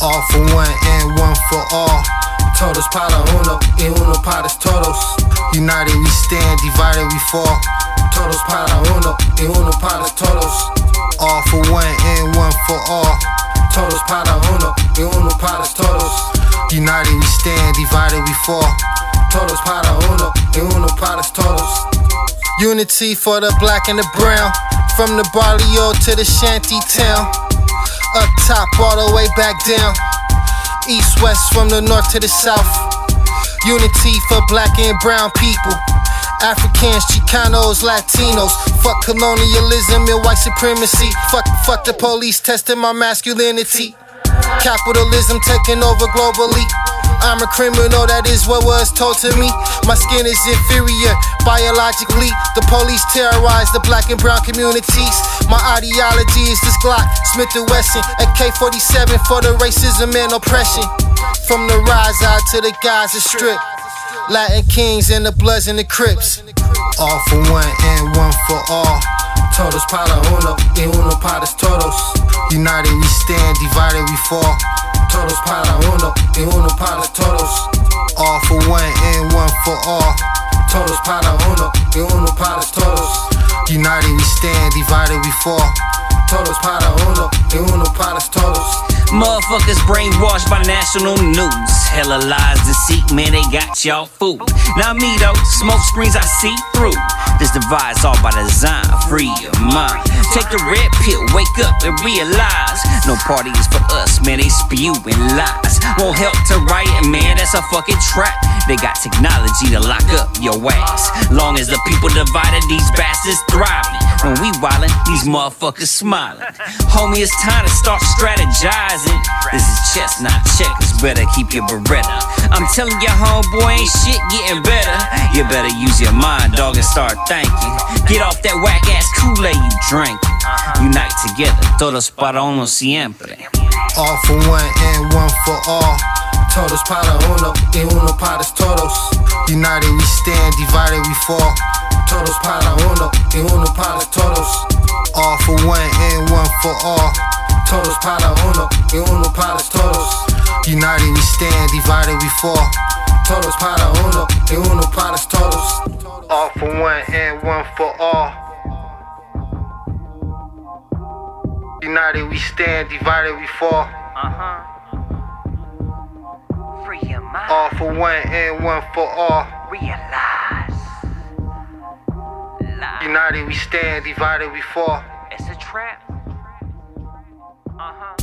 All for one and one for all. Todos para uno y uno para todos. United we stand, divided we fall. Todos para uno y uno para todos. All for one and one for all. Todos para uno y uno para todos. United we stand, divided we fall. Todos para uno y uno para todos. Unity for the black and the brown. From the barrio to the shanty town. Up top, all the way back down. East, west, from the north to the south. Unity for black and brown people. Africans, Chicanos, Latinos. Fuck colonialism and white supremacy. Fuck, fuck the police testing my masculinity. Capitalism taking over globally. I'm a criminal, that is what was told to me. My skin is inferior biologically. The police terrorize the black and brown communities. My ideology is this Glock, Smith & Wesson, AK 47 for the racism and oppression. From the rise out to the Gaza Strip. Latin kings and the Bloods and the Crips. All for one and one for all. Todos para uno y uno para todos. United we stand, divided we fall. Todos para uno y uno para todos. All for one and one for all. Todos para uno y uno para todos. United we stand, divided we fall. Todos para uno y uno para todos. Motherfuckers brainwashed by national news. Hella lies, deceit, man, they got y'all fooled. Now me though, smoke screens I see through. This device all by design, free your mind. Take the red pill, wake up and realize no party is for us, man. They spewing lies. Won't help to riot, man. That's a fucking trap. They got technology to lock up your ass. Long as the people divided, these bastards thriving. When we wildin', these motherfuckers smiling. Homie, it's time to start strategizing. This is chess, not checkers. Better keep your beretta. I'm telling your homeboy, ain't shit getting better. You better use your mind, dog, and start thinking. Get off that whack ass You drinking. Uh-huh. Unite together, todos para uno siempre. All for one and one for all. Todos para uno y uno para todos. United we stand, divided we fall. Todos para uno y uno para todos. All for one and one for all. Todos para uno y uno para todos. United we stand, divided we fall. Todos para uno y uno para todos. All for one and one for all. United we stand, divided we fall. Uh huh. Free your mind. All for one and one for all. Realize. Lie. United we stand, divided we fall. It's a trap. Uh huh.